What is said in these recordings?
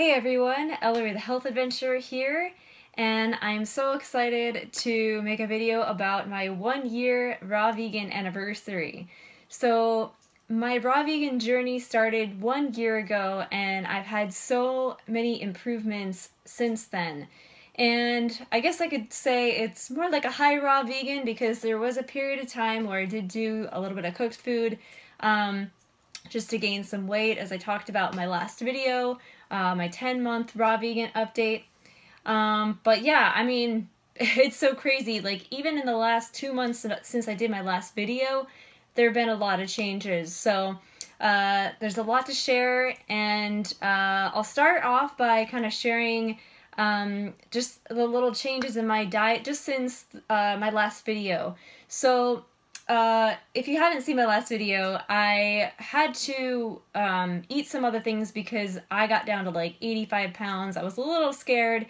Hey everyone, Ellery the Health Adventurer here, and I'm so excited to make a video about my one year raw vegan anniversary. So my raw vegan journey started one year ago and I've had so many improvements since then. And I guess I could say it's more like a high raw vegan because there was a period of time where I did do a little bit of cooked food um, just to gain some weight as I talked about in my last video, uh, my 10 month raw vegan update. Um, but yeah, I mean, it's so crazy. Like even in the last two months since I did my last video, there have been a lot of changes. So uh, there's a lot to share, and uh, I'll start off by kind of sharing um, just the little changes in my diet just since uh, my last video. So uh, if you haven't seen my last video, I had to um, eat some other things because I got down to like 85 pounds. I was a little scared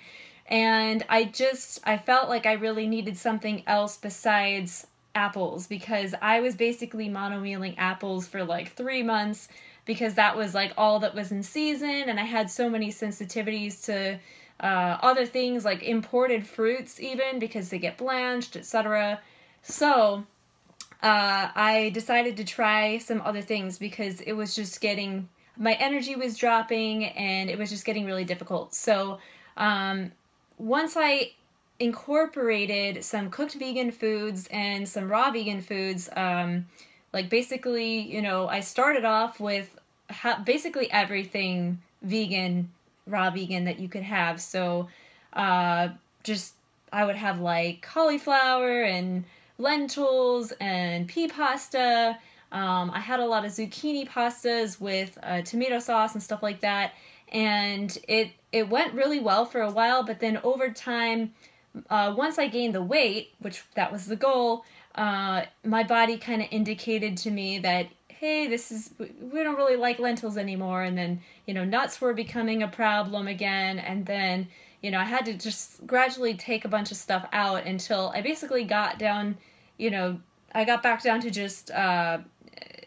and I just, I felt like I really needed something else besides apples because I was basically monomealing apples for like three months because that was like all that was in season and I had so many sensitivities to uh, other things like imported fruits even because they get blanched etc so uh, I decided to try some other things because it was just getting my energy was dropping and it was just getting really difficult so um, once I incorporated some cooked vegan foods and some raw vegan foods. Um, like basically, you know, I started off with basically everything vegan, raw vegan that you could have. So uh, just I would have like cauliflower and lentils and pea pasta. Um, I had a lot of zucchini pastas with uh, tomato sauce and stuff like that, and it it went really well for a while. But then over time, uh, once I gained the weight, which that was the goal, uh, my body kind of indicated to me that hey, this is we don't really like lentils anymore, and then you know nuts were becoming a problem again, and then you know I had to just gradually take a bunch of stuff out until I basically got down, you know, I got back down to just uh,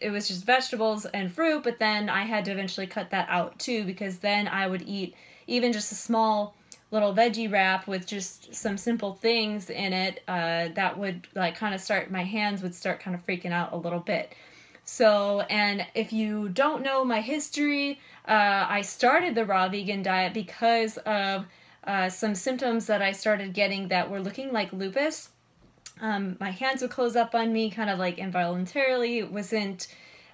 it was just vegetables and fruit, but then I had to eventually cut that out too because then I would eat even just a small little veggie wrap with just some simple things in it uh, that would like kind of start my hands would start kind of freaking out a little bit. So and if you don't know my history uh, i started the raw vegan diet because of uh, some symptoms that i started getting that were looking like lupus um, my hands would close up on me kind of like involuntarily. It wasn't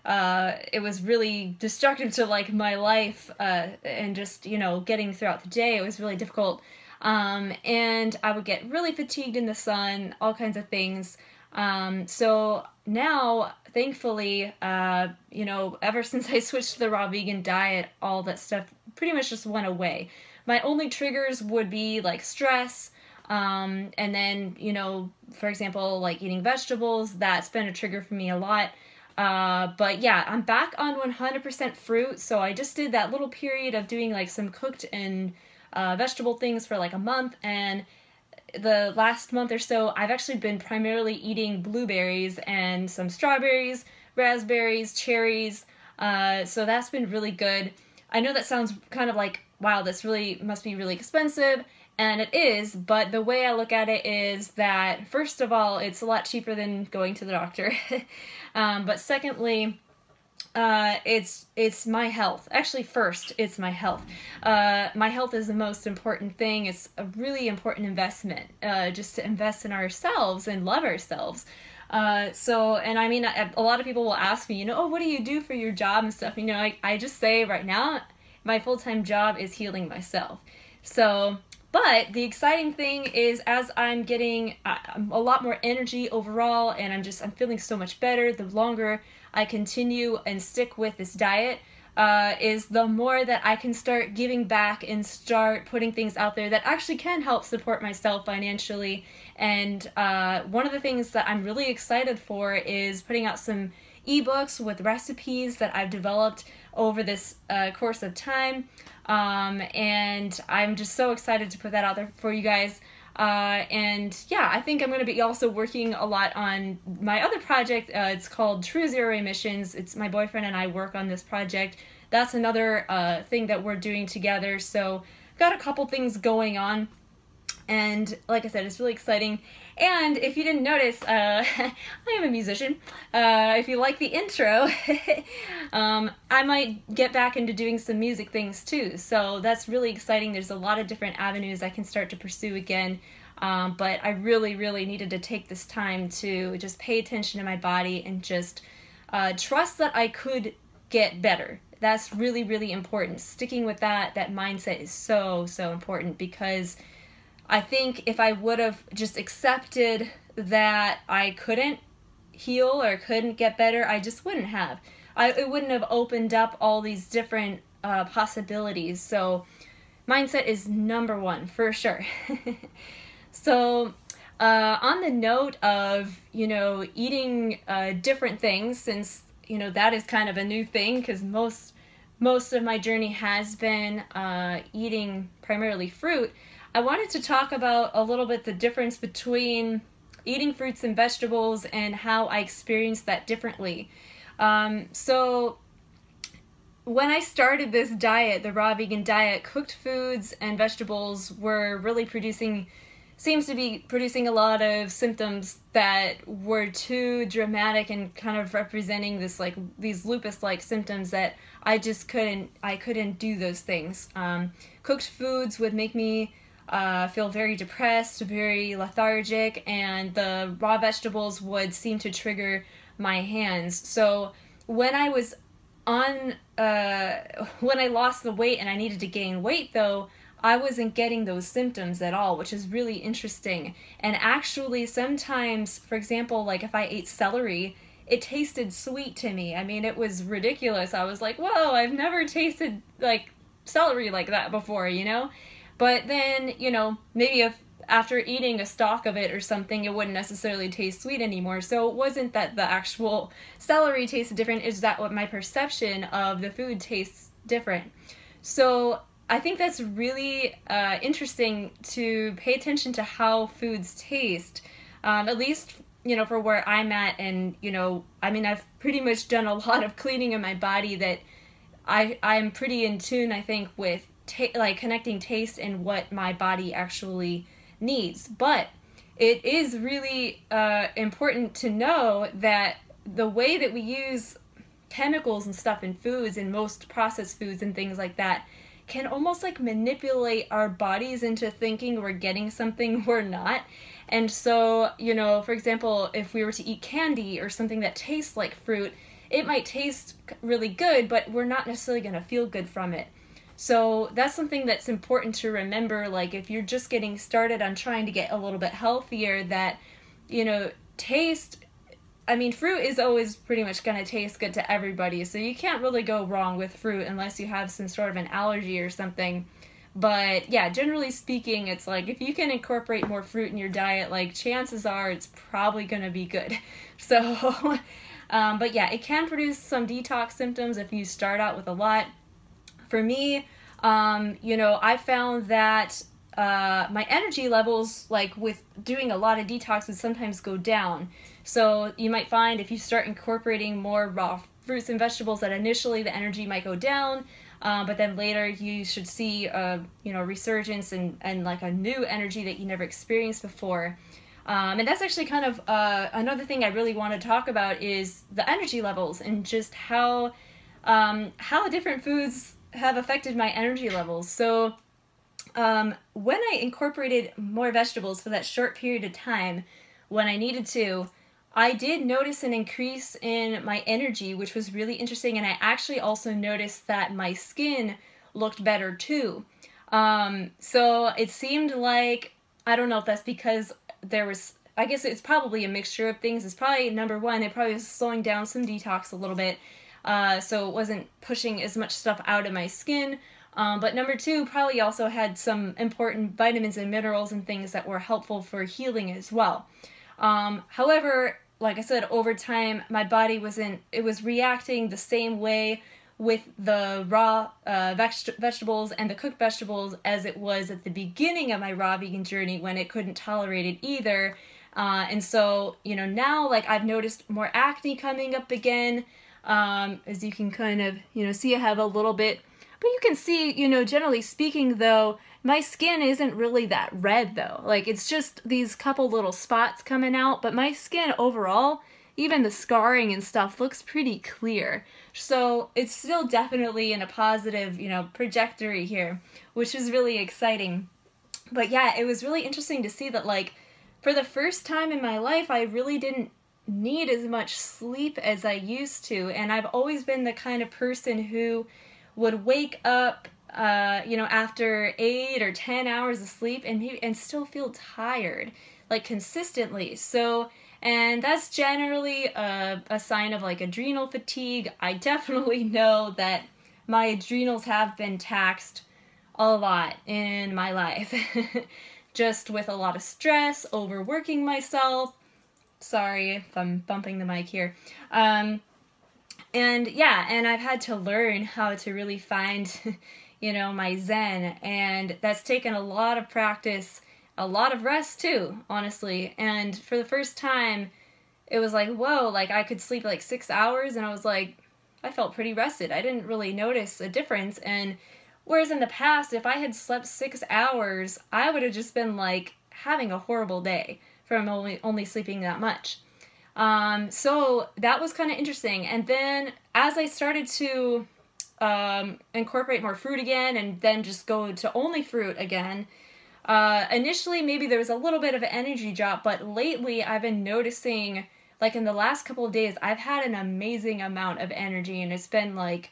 uh, it was really destructive to like my life uh, and just you know getting throughout the day. It was really difficult. Um, and i would get really fatigued in the sun all kinds of things. Um, so now thankfully uh, you know ever since i switched to the raw vegan diet all that stuff pretty much just went away. My only triggers would be like stress um, and then you know for example like eating vegetables that's been a trigger for me a lot uh, but yeah, I'm back on 100% fruit. So I just did that little period of doing like some cooked and uh, vegetable things for like a month. And the last month or so, I've actually been primarily eating blueberries and some strawberries, raspberries, cherries. Uh, so that's been really good. I know that sounds kind of like, wow, this really must be really expensive and it is, but the way I look at it is that, first of all, it's a lot cheaper than going to the doctor. um, but secondly, uh, it's it's my health. Actually, first, it's my health. Uh, my health is the most important thing. It's a really important investment, uh, just to invest in ourselves and love ourselves. Uh, so, and I mean, a, a lot of people will ask me, you know, oh, what do you do for your job and stuff? You know, I, I just say right now, my full time job is healing myself. So, but the exciting thing is, as I'm getting uh, a lot more energy overall, and I'm just I'm feeling so much better. The longer I continue and stick with this diet, uh, is the more that I can start giving back and start putting things out there that actually can help support myself financially. And uh, one of the things that I'm really excited for is putting out some ebooks with recipes that I've developed over this uh, course of time. Um, and I'm just so excited to put that out there for you guys. Uh, and yeah, I think I'm going to be also working a lot on my other project. Uh, it's called True Zero Emissions. It's my boyfriend and I work on this project that's another uh, thing that we're doing together. So, got a couple things going on. And like I said, it's really exciting. And if you didn't notice, uh, I am a musician. Uh, if you like the intro, um, I might get back into doing some music things too. So that's really exciting. There's a lot of different avenues I can start to pursue again. Um, but I really, really needed to take this time to just pay attention to my body and just uh, trust that I could get better. That's really, really important. Sticking with that, that mindset is so, so important because I think if I would have just accepted that I couldn't heal or couldn't get better, I just wouldn't have. I it wouldn't have opened up all these different uh, possibilities. So mindset is number one for sure. so uh, on the note of you know eating uh, different things, since you know that is kind of a new thing because most most of my journey has been uh, eating primarily fruit. I wanted to talk about a little bit the difference between eating fruits and vegetables and how I experienced that differently. Um, so, when I started this diet, the raw vegan diet, cooked foods and vegetables were really producing, seems to be producing a lot of symptoms that were too dramatic and kind of representing this like these lupus like symptoms that I just couldn't, I couldn't do those things. Um, cooked foods would make me uh, feel very depressed, very lethargic, and the raw vegetables would seem to trigger my hands. So when I was on, uh, when I lost the weight and I needed to gain weight though, I wasn't getting those symptoms at all, which is really interesting. And actually, sometimes, for example, like if I ate celery, it tasted sweet to me. I mean, it was ridiculous. I was like, whoa, I've never tasted like celery like that before, you know? But then, you know, maybe if after eating a stalk of it or something, it wouldn't necessarily taste sweet anymore. So it wasn't that the actual celery tasted different, is that what my perception of the food tastes different. So I think that's really uh, interesting to pay attention to how foods taste, um, at least you know for where I'm at, and you know I mean I've pretty much done a lot of cleaning in my body that I I'm pretty in tune I think with ta- like connecting taste and what my body actually needs. But it is really uh, important to know that the way that we use chemicals and stuff in foods and most processed foods and things like that can almost like manipulate our bodies into thinking we're getting something we're not. And so, you know, for example, if we were to eat candy or something that tastes like fruit, it might taste really good, but we're not necessarily going to feel good from it. So that's something that's important to remember. Like if you're just getting started on trying to get a little bit healthier, that, you know, taste. I mean, fruit is always pretty much going to taste good to everybody. So you can't really go wrong with fruit unless you have some sort of an allergy or something. But yeah, generally speaking, it's like if you can incorporate more fruit in your diet, like chances are it's probably going to be good. So, um, but yeah, it can produce some detox symptoms if you start out with a lot for me, um, you know, I found that uh, my energy levels, like with doing a lot of detox, would sometimes go down. So you might find if you start incorporating more raw fruits and vegetables, that initially the energy might go down, um, but then later you should see a you know resurgence and and like a new energy that you never experienced before. Um, and that's actually kind of uh, another thing I really want to talk about is the energy levels and just how um, how different foods have affected my energy levels. So um, when I incorporated more vegetables for that short period of time, when I needed to, I did notice an increase in my energy, which was really interesting. And I actually also noticed that my skin looked better too. Um, so it seemed like, I don't know if that's because there was, I guess it's probably a mixture of things. It's probably number one, it probably was slowing down some detox a little bit uh, so it wasn't pushing as much stuff out of my skin. Um, but number two, probably also had some important vitamins and minerals and things that were helpful for healing as well. Um, however, like I said, over time, my body wasn't, it was reacting the same way with the raw uh, veg- vegetables and the cooked vegetables as it was at the beginning of my raw vegan journey when it couldn't tolerate it either. Uh, and so, you know, now like I've noticed more acne coming up again. Um, as you can kind of, you know, see I have a little bit, but you can see, you know, generally speaking though, my skin isn't really that red though. Like it's just these couple little spots coming out, but my skin overall, even the scarring and stuff looks pretty clear. So it's still definitely in a positive, you know, trajectory here, which is really exciting. But yeah, it was really interesting to see that like for the first time in my life, I really didn't need as much sleep as I used to. And I've always been the kind of person who would wake up uh, you know, after eight or 10 hours of sleep and and still feel tired, like consistently. So, and that's generally a, a sign of like adrenal fatigue. I definitely know that my adrenals have been taxed a lot in my life. Just with a lot of stress, overworking myself. Sorry if I'm bumping the mic here. Um, and yeah, and I've had to learn how to really find you know, my Zen. And that's taken a lot of practice, a lot of rest too, honestly. And for the first time, it was like, whoa, like I could sleep like six hours and I was like, I felt pretty rested. I didn't really notice a difference. And whereas in the past, if I had slept six hours, I would have just been like having a horrible day from only, only sleeping that much. Um, so that was kind of interesting. And then as I started to um, incorporate more fruit again and then just go to only fruit again. Uh, initially, maybe there was a little bit of an energy drop, but lately I've been noticing, like in the last couple of days, I've had an amazing amount of energy, and it's been like,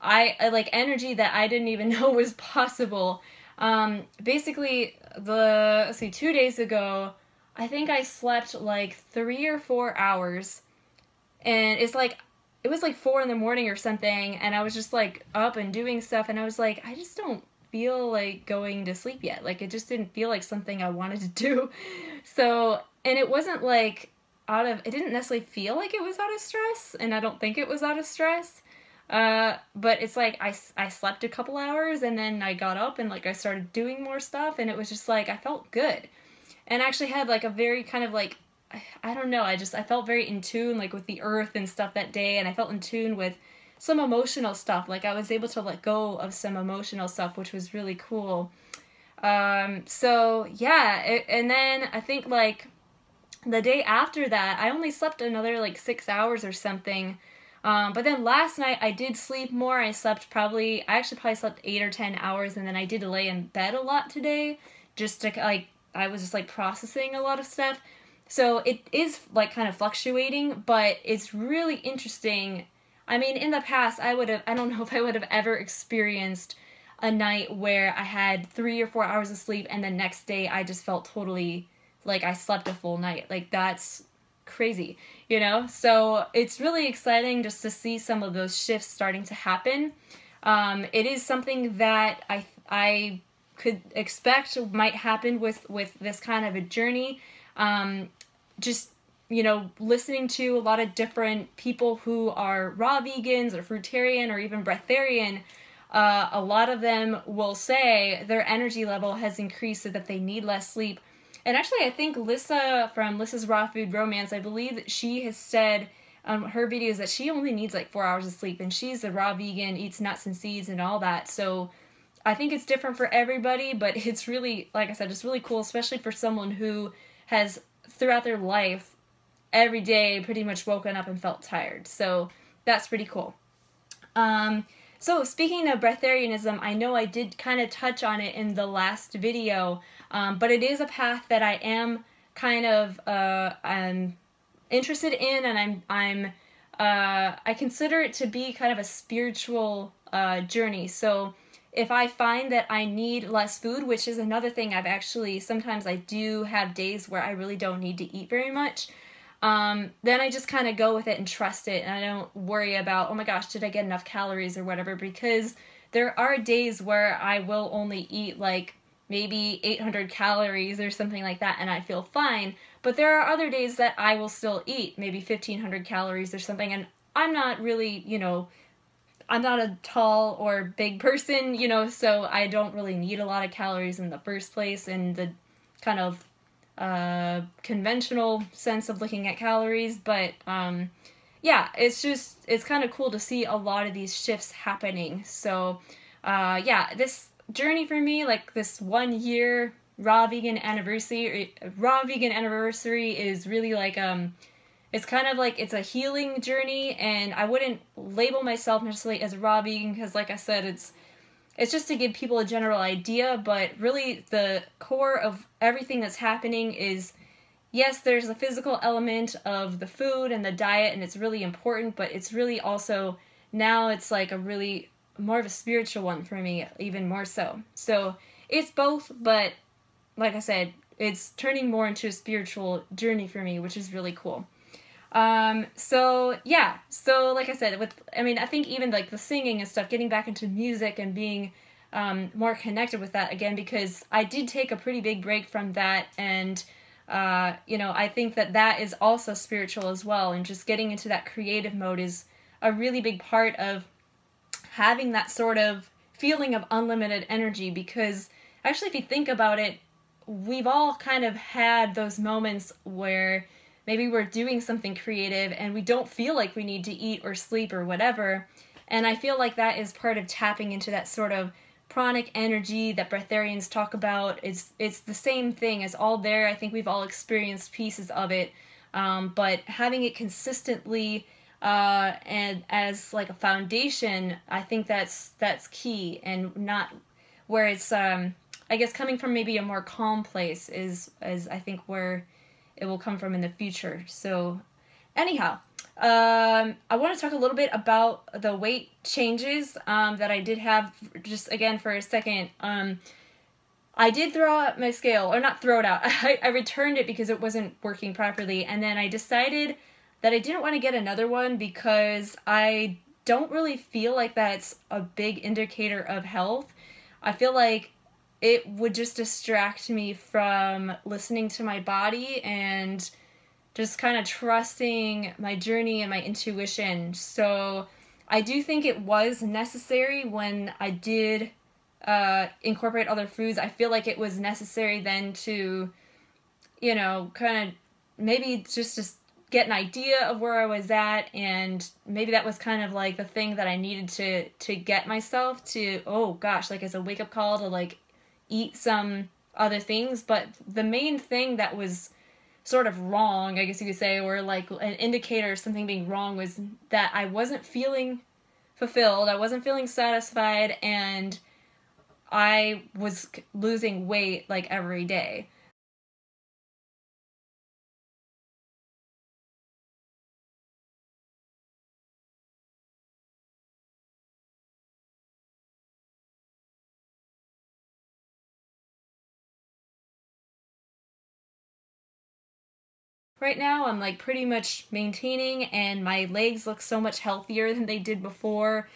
I like energy that I didn't even know was possible. Um, basically, the let's see, two days ago, I think I slept like three or four hours, and it's like it was like four in the morning or something, and I was just like up and doing stuff, and I was like, I just don't feel like going to sleep yet. Like it just didn't feel like something I wanted to do. So, and it wasn't like out of, it didn't necessarily feel like it was out of stress, and I don't think it was out of stress. Uh, but it's like I, I slept a couple hours and then I got up and like I started doing more stuff, and it was just like I felt good. And actually had like a very kind of like I, don't know. I just I felt very in tune like with the earth and stuff that day, and I felt in tune with some emotional stuff. Like I was able to let go of some emotional stuff, which was really cool. Um, so yeah, it, and then I think like the day after that, I only slept another like six hours or something. Um, but then last night I did sleep more. I slept probably, I actually probably slept eight or ten hours, and then I did lay in bed a lot today, just to like I was just like processing a lot of stuff. So it is like kind of fluctuating, but it's really interesting. I mean, in the past, I would have, I don't know if I would have ever experienced a night where I had three or four hours of sleep and the next day I just felt totally like I slept a full night. Like that's crazy, you know? So it's really exciting just to see some of those shifts starting to happen. Um, it is something that I, I could expect might happen with, with this kind of a journey. Um, just you know, listening to a lot of different people who are raw vegans or fruitarian or even breatharian, uh, a lot of them will say their energy level has increased so that they need less sleep. And actually, I think Lissa from Lissa's Raw Food Romance, I believe that she has said on um, her videos that she only needs like four hours of sleep, and she's a raw vegan, eats nuts and seeds and all that. So I think it's different for everybody, but it's really, like I said, it's really cool, especially for someone who has throughout their life, every day pretty much woken up and felt tired. So that's pretty cool. Um, so speaking of breatharianism, I know I did kind of touch on it in the last video, um, but it is a path that I am kind of uh, I'm interested in, and I'm I'm uh, I consider it to be kind of a spiritual uh, journey. So if I find that I need less food, which is another thing I've actually, sometimes I do have days where I really don't need to eat very much, um, then I just kind of go with it and trust it and I don't worry about, oh my gosh, did I get enough calories or whatever, because there are days where I will only eat like maybe 800 calories or something like that and I feel fine, but there are other days that I will still eat maybe 1500 calories or something and I'm not really, you know, I'm not a tall or big person, you know, so I don't really need a lot of calories in the first place in the kind of uh, conventional sense of looking at calories. But um, yeah, it's just it's kind of cool to see a lot of these shifts happening. So, uh, yeah, this journey for me, like this one year raw vegan anniversary, raw vegan anniversary is really like um, it's kind of like it's a healing journey, and I wouldn't label myself necessarily as vegan because, like I said, it's it's just to give people a general idea, but really the core of everything that's happening is yes, there's a physical element of the food and the diet, and it's really important, but it's really also now it's like a really more of a spiritual one for me, even more so. So it's both, but like I said, it's turning more into a spiritual journey for me, which is really cool. Um, so yeah, so like I said, with I mean, I think even like the singing and stuff, getting back into music and being um, more connected with that again, because I did take a pretty big break from that and uh, you know, I think that that is also spiritual as well, and just getting into that creative mode is a really big part of having that sort of feeling of unlimited energy. Because actually, if you think about it, we've all kind of had those moments where maybe we're doing something creative and we don't feel like we need to eat or sleep or whatever. And I feel like that is part of tapping into that sort of pranic energy that breatharians talk about. It's it's the same thing It's all there. I think we've all experienced pieces of it, um, but having it consistently uh, and as like a foundation, I think that's that's key, and not where it's um, I guess coming from maybe a more calm place is is I think where it will come from in the future. So anyhow, um, I want to talk a little bit about the weight changes um, that I did have just again for a second. Um, I did throw out my scale, or not throw it out. I, I returned it because it wasn't working properly, and then I decided that I didn't want to get another one because I don't really feel like that's a big indicator of health. I feel like it would just distract me from listening to my body and just kind of trusting my journey and my intuition. So I do think it was necessary when I did uh, incorporate other foods. I feel like it was necessary then to, you know, kind of maybe just to get an idea of where I was at and maybe that was kind of like the thing that I needed to to get myself to oh gosh like as a wake up call to like eat some other things but the main thing that was sort of wrong, I guess you could say, or like an indicator of something being wrong was that I wasn't feeling fulfilled, I wasn't feeling satisfied, and I was losing weight like every day. Right now, I'm like pretty much maintaining, and my legs look so much healthier than they did before.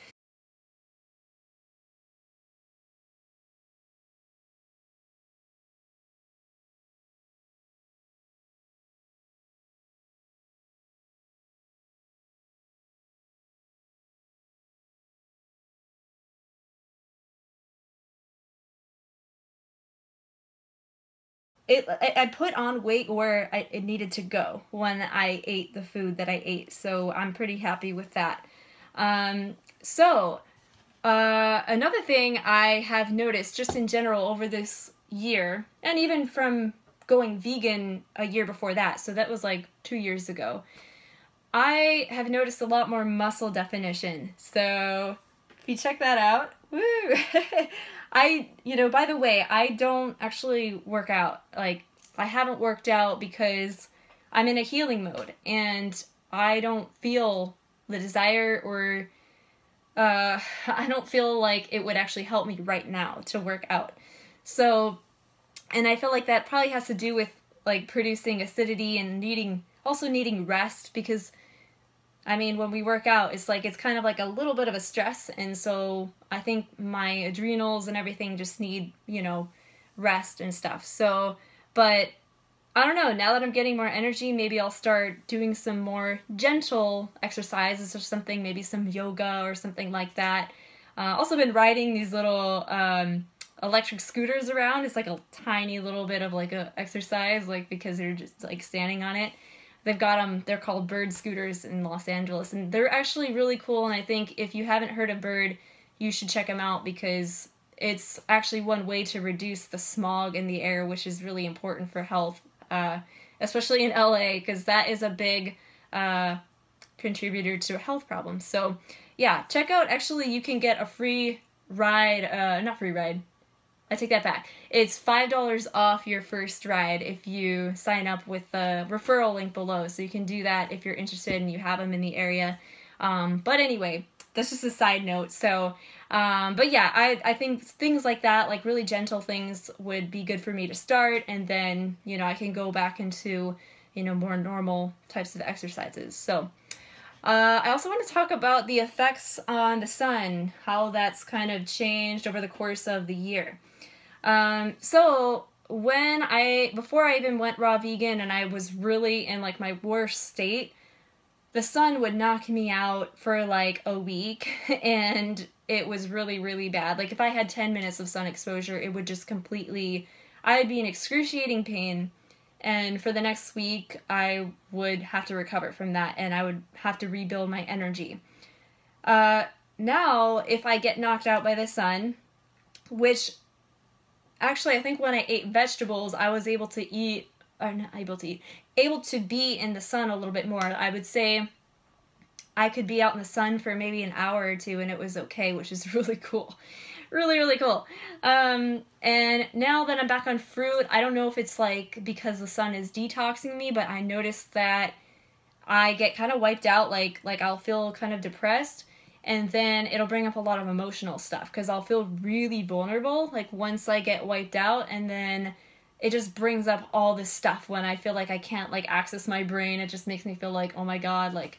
It I put on weight where I, it needed to go when I ate the food that I ate. So I'm pretty happy with that. Um, so uh, another thing I have noticed just in general over this year, and even from going vegan a year before that, so that was like two years ago, I have noticed a lot more muscle definition. So if you check that out, woo! I, you know, by the way, I don't actually work out. Like, I haven't worked out because I'm in a healing mode and I don't feel the desire or uh, I don't feel like it would actually help me right now to work out. So, and I feel like that probably has to do with like producing acidity and needing also needing rest because I mean, when we work out, it's like it's kind of like a little bit of a stress, and so I think my adrenals and everything just need, you know, rest and stuff. So, but I don't know, now that I'm getting more energy, maybe I'll start doing some more gentle exercises or something, maybe some yoga or something like that. Uh, also been riding these little um, electric scooters around. It's like a tiny little bit of like a exercise, like because you're just like standing on it. They've got them. They're called Bird scooters in Los Angeles, and they're actually really cool. And I think if you haven't heard of Bird, you should check them out because it's actually one way to reduce the smog in the air, which is really important for health, uh, especially in LA, because that is a big uh, contributor to health problems. So, yeah, check out. Actually, you can get a free ride, uh, not free ride. I take that back. It's $5 off your first ride if you sign up with the referral link below. So you can do that if you're interested and you have them in the area. Um, but anyway, that's just a side note. So, um, but yeah, I, I think things like that, like really gentle things, would be good for me to start, and then you know I can go back into you know more normal types of exercises. So. Uh, I also want to talk about the effects on the sun, how that's kind of changed over the course of the year. Um, so when I, before I even went raw vegan and I was really in like my worst state, the sun would knock me out for like a week and it was really really bad like if i had 10 minutes of sun exposure it would just completely i would be in excruciating pain and for the next week i would have to recover from that and i would have to rebuild my energy uh, now if i get knocked out by the sun which actually i think when i ate vegetables i was able to eat or not able to eat able to be in the sun a little bit more. I would say I could be out in the sun for maybe an hour or two and it was okay, which is really cool. Really, really cool. Um, and now that I'm back on fruit, I don't know if it's like because the sun is detoxing me, but I noticed that I get kind of wiped out, like like I'll feel kind of depressed, and then it'll bring up a lot of emotional stuff because I'll feel really vulnerable, like once I get wiped out, and then it just brings up all this stuff when I feel like I can't like access my brain. It just makes me feel like, oh my god, like,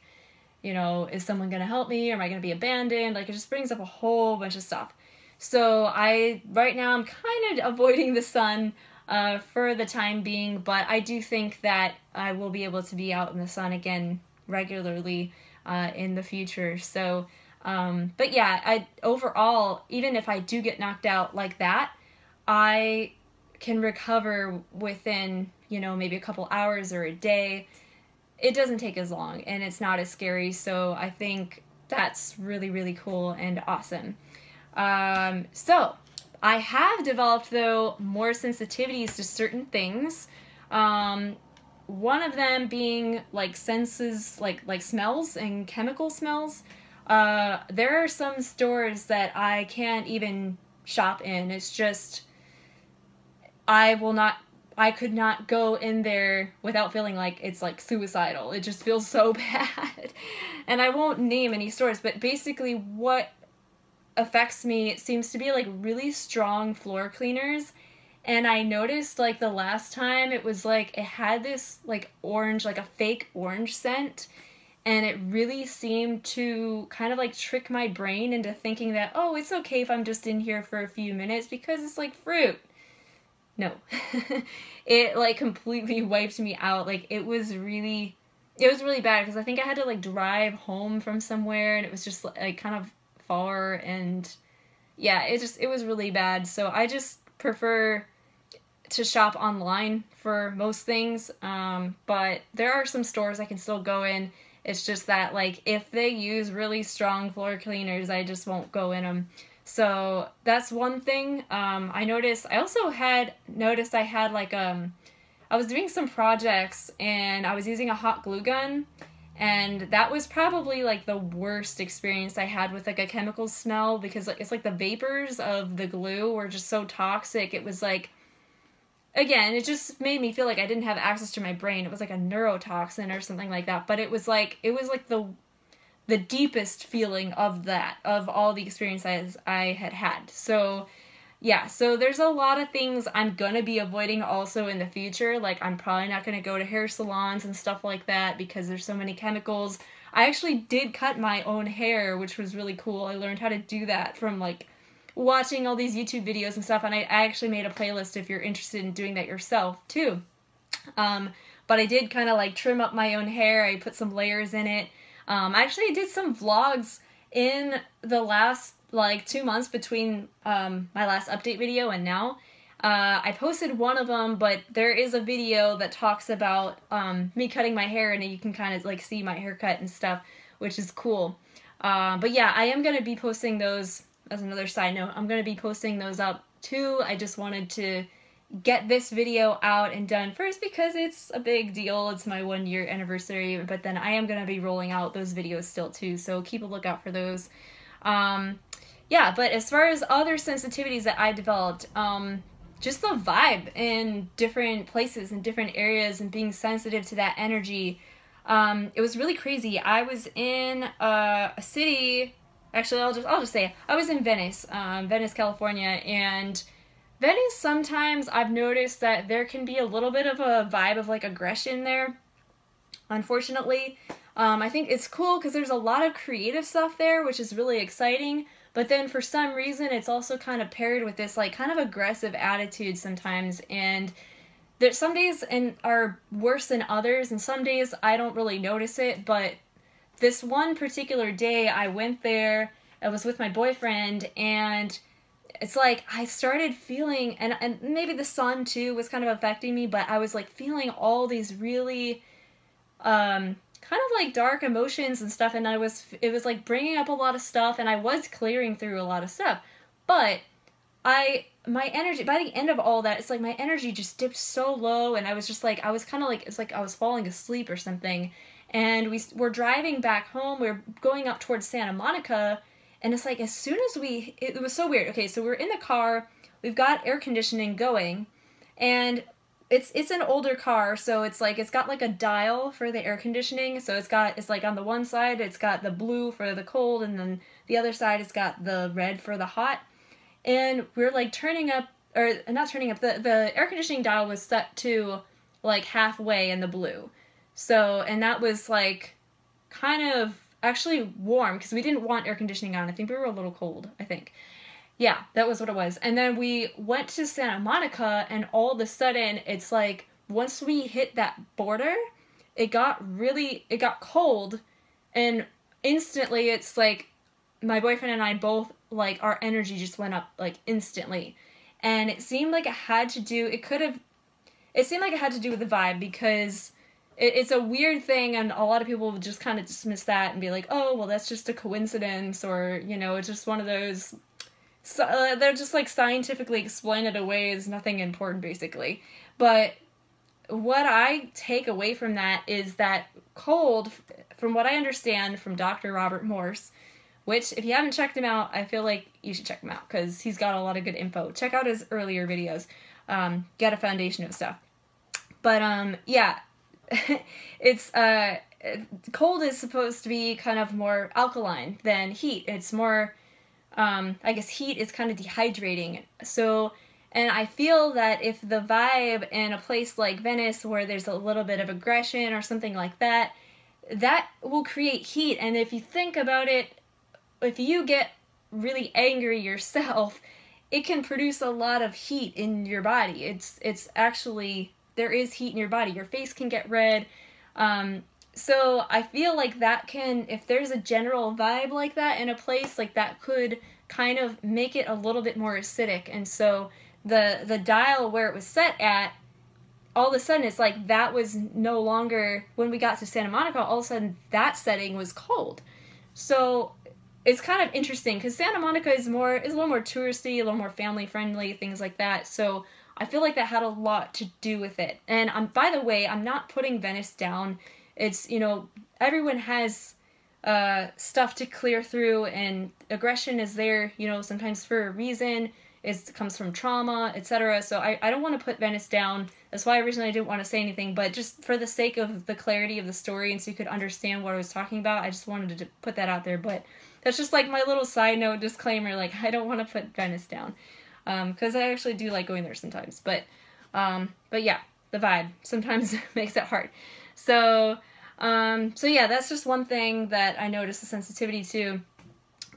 you know, is someone gonna help me? Or am I gonna be abandoned? Like it just brings up a whole bunch of stuff. So I right now I'm kind of avoiding the sun uh, for the time being, but I do think that I will be able to be out in the sun again regularly uh, in the future. So, um, but yeah, I overall, even if I do get knocked out like that, I can recover within, you know, maybe a couple hours or a day. It doesn't take as long and it's not as scary. So I think that's really, really cool and awesome. Um, so I have developed, though, more sensitivities to certain things. Um, one of them being like senses, like like smells and chemical smells. Uh, there are some stores that I can't even shop in. It's just I will not I could not go in there without feeling like it's like suicidal. It just feels so bad. and I won't name any stores, but basically what affects me seems to be like really strong floor cleaners. And I noticed like the last time it was like it had this like orange, like a fake orange scent. And it really seemed to kind of like trick my brain into thinking that, oh, it's okay if I'm just in here for a few minutes because it's like fruit no. it like completely wiped me out. Like it was really it was really bad because I think I had to like drive home from somewhere and it was just like kind of far and yeah, it just it was really bad. So I just prefer to shop online for most things. Um, but there are some stores I can still go in. It's just that like if they use really strong floor cleaners, I just won't go in them. So that's one thing. Um, I noticed. I also had noticed I had like um, I was doing some projects and I was using a hot glue gun, and that was probably like the worst experience I had with like a chemical smell because it's like the vapors of the glue were just so toxic. It was like again, it just made me feel like I didn't have access to my brain. It was like a neurotoxin or something like that. But it was like it was like the the deepest feeling of that, of all the experiences I had had. So, yeah, so there's a lot of things I'm gonna be avoiding also in the future. Like, I'm probably not gonna go to hair salons and stuff like that because there's so many chemicals. I actually did cut my own hair, which was really cool. I learned how to do that from like watching all these YouTube videos and stuff, and I, actually made a playlist if you're interested in doing that yourself too. Um, but I did kind of like trim up my own hair, I put some layers in it. Um, I actually did some vlogs in the last like two months between um, my last update video and now. Uh, I posted one of them, but there is a video that talks about um, me cutting my hair, and you can kind of like see my haircut and stuff, which is cool. Uh, but yeah, I am gonna be posting those. As another side note, I'm gonna be posting those up too. I just wanted to get this video out and done first because it's a big deal. It's my one year anniversary, but then I am gonna be rolling out those videos still too. So keep a lookout for those. Um, yeah, but as far as other sensitivities that I developed, um, just the vibe in different places and different areas and being sensitive to that energy. Um, it was really crazy. I was in uh, a city. Actually, I'll just I'll just say I was in Venice, um, Venice, California, and Venice. Sometimes I've noticed that there can be a little bit of a vibe of like aggression there. Unfortunately, um, I think it's cool because there's a lot of creative stuff there, which is really exciting. But then for some reason, it's also kind of paired with this like kind of aggressive attitude sometimes. And there's some days and are worse than others, and some days I don't really notice it. But this one particular day, I went there. I was with my boyfriend, and it's like I started feeling, and and maybe the sun too was kind of affecting me, but I was like feeling all these really um kind of like dark emotions and stuff and I was it was like bringing up a lot of stuff and I was clearing through a lot of stuff. But I my energy by the end of all that it's like my energy just dipped so low and I was just like I was kind of like it's like I was falling asleep or something. And we were driving back home. We are going up towards Santa Monica and it's like as soon as we it, was so weird. Okay, so we're in the car. We've got air conditioning going and it's it's an older car, so it's like it's got like a dial for the air conditioning. So it's got it's like on the one side it's got the blue for the cold, and then the other side it's got the red for the hot. And we're like turning up or not turning up the the air conditioning dial was set to like halfway in the blue. So and that was like kind of actually warm because we didn't want air conditioning on. I think we were a little cold. I think. Yeah, that was what it was. And then we went to Santa Monica, and all of a sudden, it's like once we hit that border, it got really, it got cold, and instantly, it's like my boyfriend and I both like our energy just went up like instantly, and it seemed like it had to do. It could have. It seemed like it had to do with the vibe because it's a weird thing and a lot of people just kind of dismiss that and be like oh well that's just a coincidence or you know it's just one of those so, uh, they're just like scientifically explain it away as nothing important basically. But what i take away from that is that cold from what i understand from dr robert morse which if you haven't checked him out i feel like you should check him out because he's got a lot of good info. Check out his earlier videos um, get a foundation of stuff. But um yeah it's uh cold is supposed to be kind of more alkaline than heat it's more um, I guess heat is kind of dehydrating. So, and I feel that if the vibe in a place like Venice where there's a little bit of aggression or something like that, that will create heat. And if you think about it, if you get really angry yourself, it can produce a lot of heat in your body. It's it's actually there is heat in your body. Your face can get red. Um, so I feel like that can, if there's a general vibe like that in a place, like that could kind of make it a little bit more acidic. And so the the dial where it was set at, all of a sudden it's like that was no longer when we got to Santa Monica. All of a sudden that setting was cold. So it's kind of interesting because Santa Monica is more is a little more touristy, a little more family friendly, things like that. So I feel like that had a lot to do with it. And I'm by the way, I'm not putting Venice down it's, you know, everyone has uh, stuff to clear through, and aggression is there, you know, sometimes for a reason. It comes from trauma, etc. So I, I don't want to put Venice down. That's why originally I didn't want to say anything, but just for the sake of the clarity of the story and so you could understand what I was talking about, I just wanted to put that out there. But that's just like my little side note disclaimer. Like I don't want to put Venice down because um, I actually do like going there sometimes. But um, but yeah, the vibe sometimes makes it hard. So, um, so yeah, that's just one thing that I noticed the sensitivity to.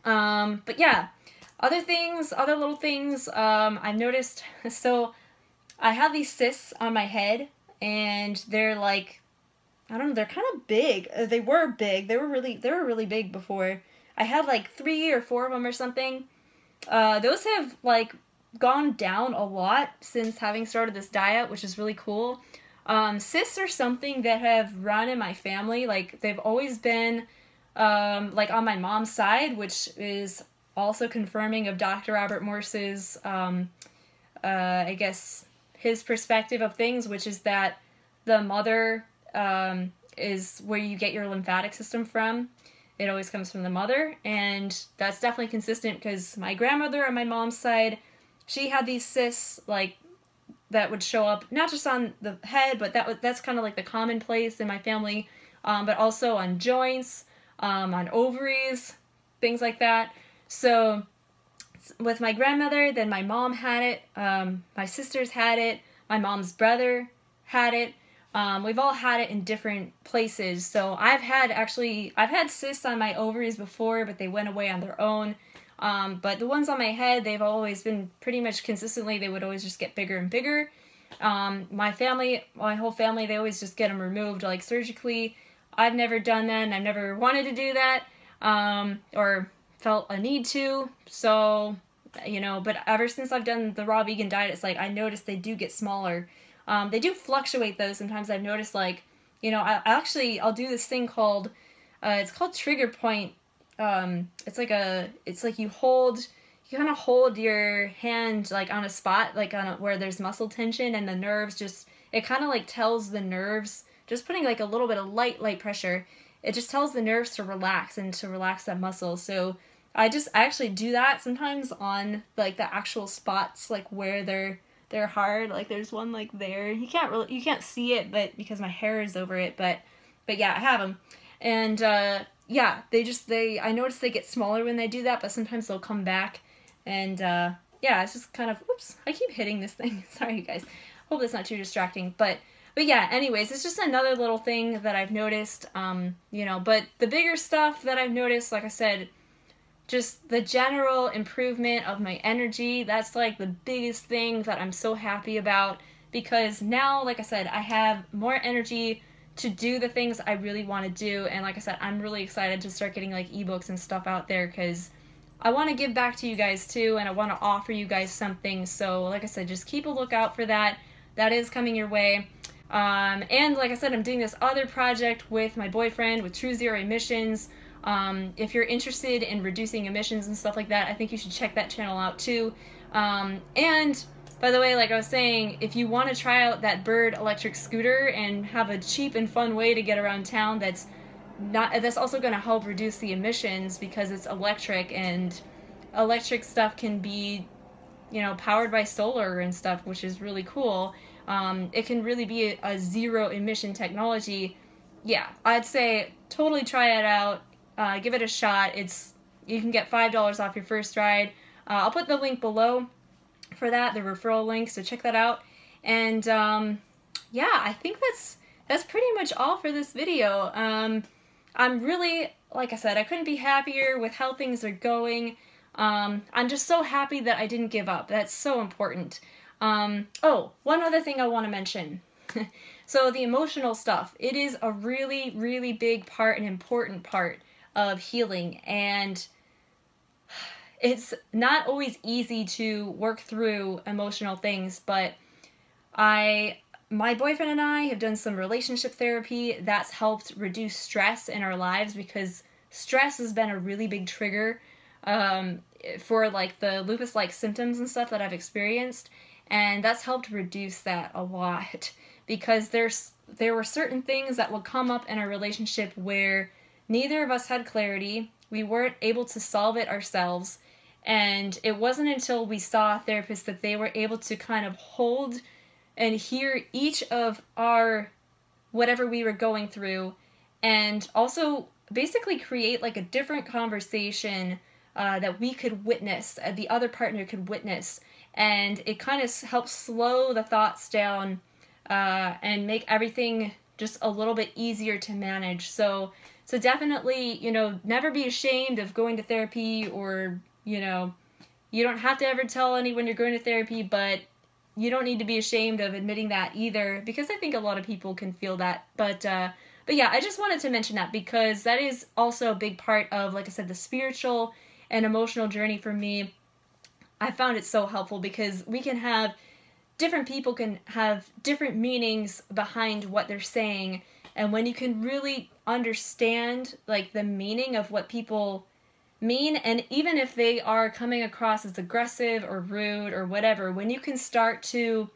Um, but yeah, other things, other little things, um, I've noticed. So, I have these cysts on my head, and they're like, I don't know, they're kind of big. Uh, they were big. They were really, they were really big before. I had like three or four of them or something. Uh, those have like gone down a lot since having started this diet, which is really cool. Um, cysts are something that have run in my family. Like they've always been um, like on my mom's side, which is also confirming of Dr. Robert Morse's, um, uh, I guess, his perspective of things, which is that the mother um, is where you get your lymphatic system from. It always comes from the mother, and that's definitely consistent because my grandmother on my mom's side, she had these cysts like that would show up not just on the head, but that that's kind of like the commonplace in my family, um, but also on joints, um, on ovaries, things like that. So with my grandmother, then my mom had it, um, my sisters had it, my mom's brother had it. Um, we've all had it in different places. So I've had actually, I've had cysts on my ovaries before, but they went away on their own. Um, but the ones on my head, they've always been pretty much consistently, they would always just get bigger and bigger. Um, my family, my whole family, they always just get them removed like surgically. I've never done that and I've never wanted to do that um, or felt a need to. So, you know, but ever since I've done the raw vegan diet, it's like I noticed they do get smaller. Um, they do fluctuate though. Sometimes I've noticed like, you know, I, actually I'll do this thing called, uh, it's called trigger point. Um, it's like a, it's like you hold, you kind of hold your hand like on a spot, like on a, where there's muscle tension and the nerves just, it kind of like tells the nerves, just putting like a little bit of light, light pressure. It just tells the nerves to relax and to relax that muscle. So I just I actually do that sometimes on like the actual spots like where they're they're hard. Like there's one like there. You can't really you can't see it, but because my hair is over it. But but yeah, I have them, and uh, yeah, they just they I notice they get smaller when they do that, but sometimes they'll come back, and uh, yeah, it's just kind of whoops. I keep hitting this thing. Sorry, you guys. Hope that's not too distracting, but. But yeah, anyways, it's just another little thing that I've noticed, um, you know, but the bigger stuff that I've noticed, like I said, just the general improvement of my energy. That's like the biggest thing that I'm so happy about because now, like I said, I have more energy to do the things I really want to do. And like I said, I'm really excited to start getting like ebooks and stuff out there because I want to give back to you guys too and I want to offer you guys something. So, like I said, just keep a lookout for that. That is coming your way. Um, and like I said, I'm doing this other project with my boyfriend with True Zero Emissions. Um, if you're interested in reducing emissions and stuff like that, I think you should check that channel out too. Um, and by the way, like I was saying, if you want to try out that Bird electric scooter and have a cheap and fun way to get around town that's not that's also going to help reduce the emissions because it's electric and electric stuff can be you know powered by solar and stuff which is really cool um, it can really be a, a zero emission technology yeah i'd say totally try it out uh, give it a shot. It's you can get five dollars off your first ride. Uh, I'll put the link below for that, the referral link. So check that out. And um, yeah, I think that's that's pretty much all for this video. Um, I'm really, like I said, I couldn't be happier with how things are going. Um, I'm just so happy that I didn't give up. That's so important. Um, oh, one other thing I want to mention. so the emotional stuff, it is a really, really big part, an important part of healing and it's not always easy to work through emotional things but i my boyfriend and i have done some relationship therapy that's helped reduce stress in our lives because stress has been a really big trigger um, for like the lupus like symptoms and stuff that i've experienced and that's helped reduce that a lot because there's there were certain things that would come up in our relationship where Neither of us had clarity. We weren't able to solve it ourselves. And it wasn't until we saw a therapist that they were able to kind of hold and hear each of our whatever we were going through and also basically create like a different conversation uh, that we could witness, uh, the other partner could witness. And it kind of helps slow the thoughts down uh, and make everything just a little bit easier to manage. So so definitely, you know, never be ashamed of going to therapy or, you know, you don't have to ever tell anyone you're going to therapy, but you don't need to be ashamed of admitting that either because I think a lot of people can feel that. But uh but yeah, I just wanted to mention that because that is also a big part of like I said the spiritual and emotional journey for me. I found it so helpful because we can have different people can have different meanings behind what they're saying and when you can really understand like the meaning of what people mean and even if they are coming across as aggressive or rude or whatever when you can start to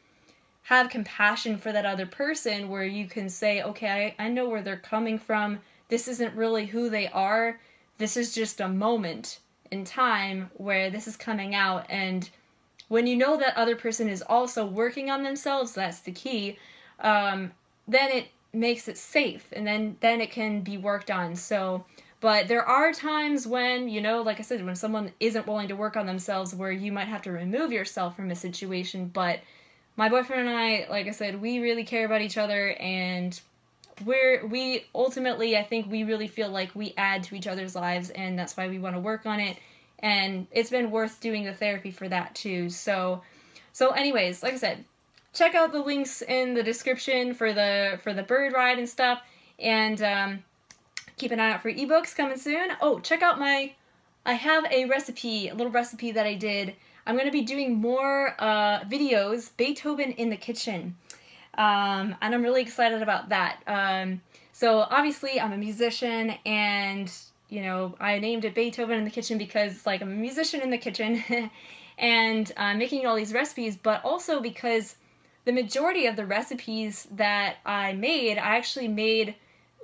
have compassion for that other person where you can say okay I, I know where they're coming from. This isn't really who they are. This is just a moment in time where this is coming out. And when you know that other person is also working on themselves that's the key um, then it makes it safe and then then it can be worked on. So but there are times when you know like i said when someone isn't willing to work on themselves where you might have to remove yourself from a situation. But my boyfriend and i like i said we really care about each other and we're we ultimately i think we really feel like we add to each other's lives and that's why we want to work on it. And it's been worth doing the therapy for that too. So so anyways like i said check out the links in the description for the for the bird ride and stuff. And um, keep an eye out for ebooks coming soon. Oh check out my i have a recipe a little recipe that i did. I'm going to be doing more uh, videos beethoven in the kitchen. Um, and i'm really excited about that. Um, so obviously i'm a musician and you know i named it beethoven in the kitchen because like i'm a musician in the kitchen and i'm making all these recipes but also because the majority of the recipes that I made, I actually made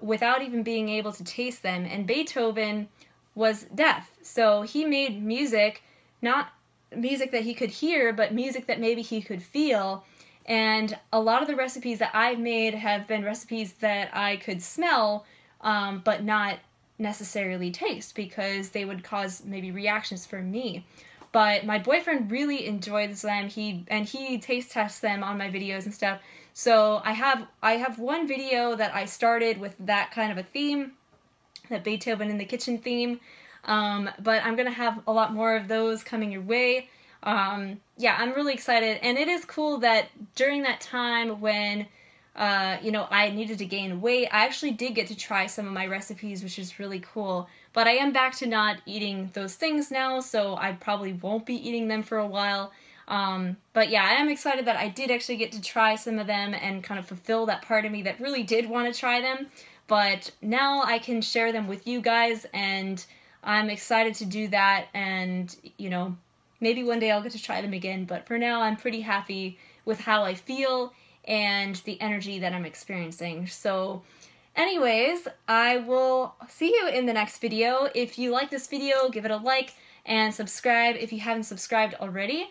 without even being able to taste them. And Beethoven was deaf, so he made music, not music that he could hear, but music that maybe he could feel. And a lot of the recipes that I've made have been recipes that I could smell, um, but not necessarily taste because they would cause maybe reactions for me but my boyfriend really enjoys them. He and he taste tests them on my videos and stuff. So I have I have one video that I started with that kind of a theme, that Beethoven in the kitchen theme. Um, but I'm gonna have a lot more of those coming your way. Um, yeah, I'm really excited, and it is cool that during that time when uh, you know, I needed to gain weight. I actually did get to try some of my recipes, which is really cool. But I am back to not eating those things now, so I probably won't be eating them for a while. Um, but yeah, I am excited that I did actually get to try some of them and kind of fulfill that part of me that really did want to try them. But now I can share them with you guys, and I'm excited to do that. And, you know, maybe one day I'll get to try them again. But for now, I'm pretty happy with how I feel and the energy that I'm experiencing. So anyways, I will see you in the next video. If you like this video, give it a like and subscribe if you haven't subscribed already.